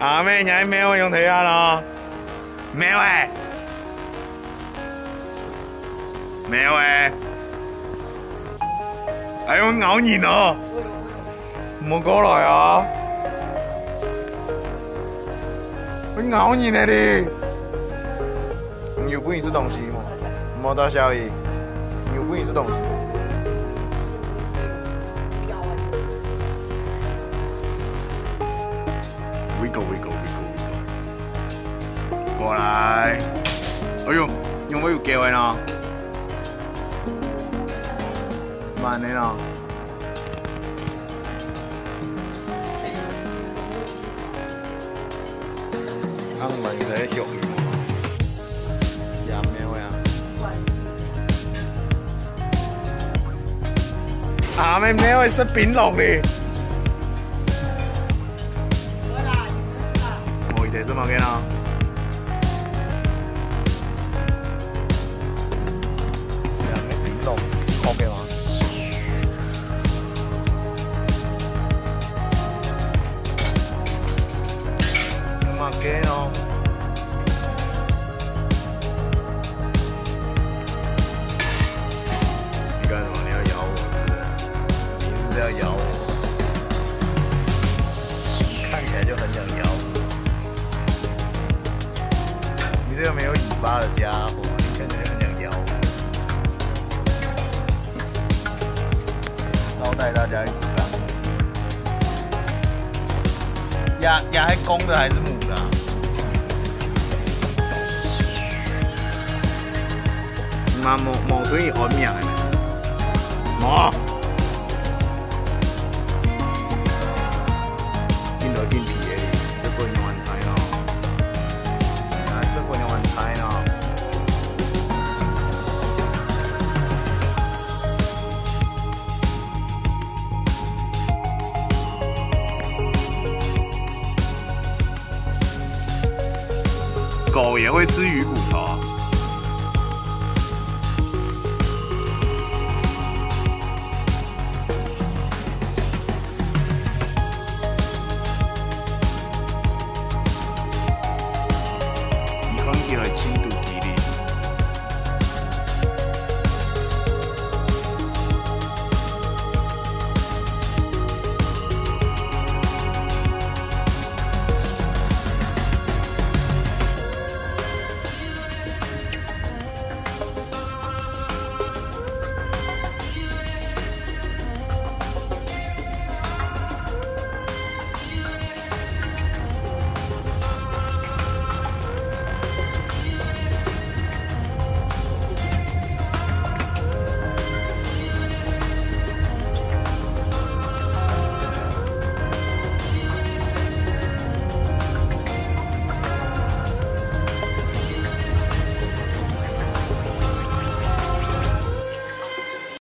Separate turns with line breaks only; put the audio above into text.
阿妹，你还没有用睇下咯？没有哎，没有哎，哎我咬你哦，唔好过来啊！我咬你呢你，你有不认识东西吗？冇大小意，你有不认识东西 ？Wiggle wiggle wiggle wiggle，过来！哎呦，用我有机会呢，慢点呢。ang maganda yung Yummy mo yan. À mấy méo ấy sắp biến lòng đi 怎么搞？啊！还没行动，搞干？啊！你干什么？你要咬我，是不是？你们不要咬我。个没有尾巴的家伙，你看起来很想咬我。带大家一起看。鸭鸭是公的还是母的、啊？嘛毛毛腿好命的，毛。狗也会吃鱼骨头。